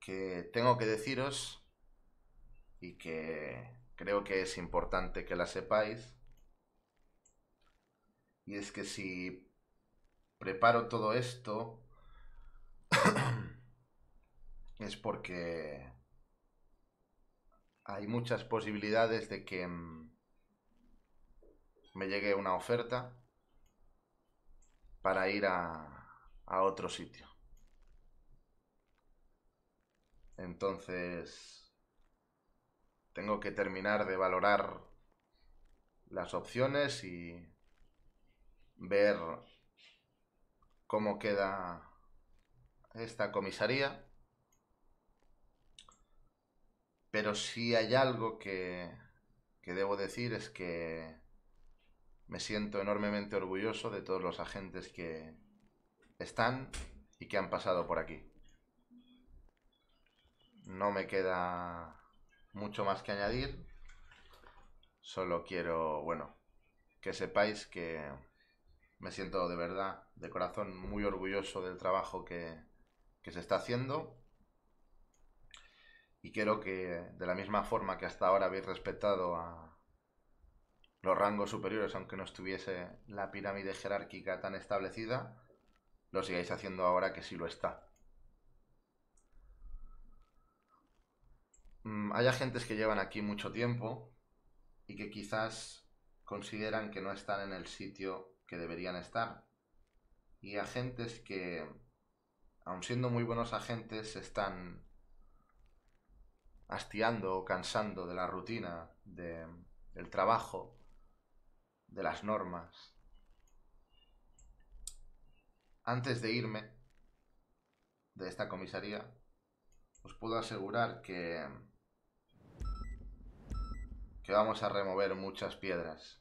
que tengo que deciros y que creo que es importante que la sepáis. Y es que si preparo todo esto es porque hay muchas posibilidades de que mm, me llegue una oferta para ir a, a otro sitio. Entonces, tengo que terminar de valorar las opciones y ver cómo queda esta comisaría. Pero si hay algo que, que debo decir es que me siento enormemente orgulloso de todos los agentes que están y que han pasado por aquí. No me queda mucho más que añadir. Solo quiero, bueno, que sepáis que me siento de verdad, de corazón, muy orgulloso del trabajo que, que se está haciendo. Y quiero que, de la misma forma que hasta ahora habéis respetado a, los rangos superiores, aunque no estuviese la pirámide jerárquica tan establecida, lo sigáis haciendo ahora que sí lo está. Hay agentes que llevan aquí mucho tiempo y que quizás consideran que no están en el sitio que deberían estar. Y agentes que, aun siendo muy buenos agentes, se están hastiando o cansando de la rutina, de, del trabajo de las normas. Antes de irme de esta comisaría, os puedo asegurar que que vamos a remover muchas piedras.